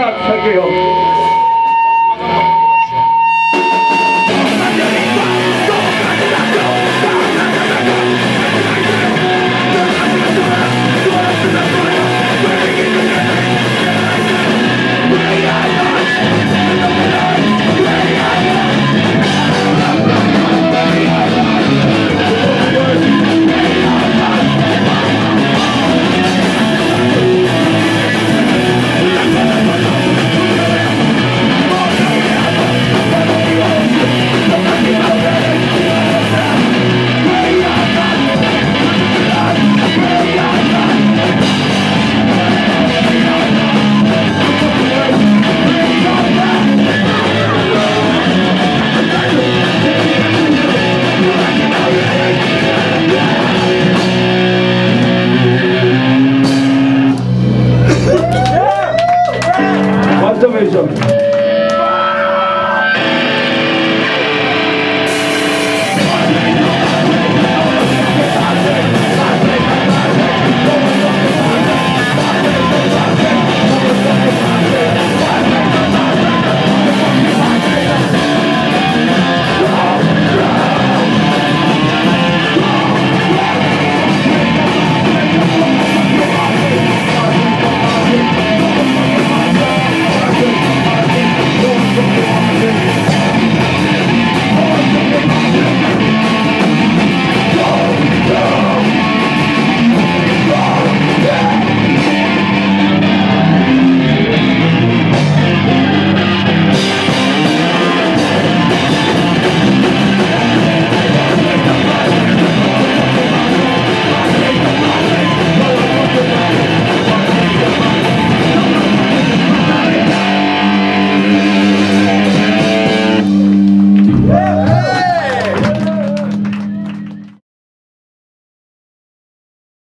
が咲くよ。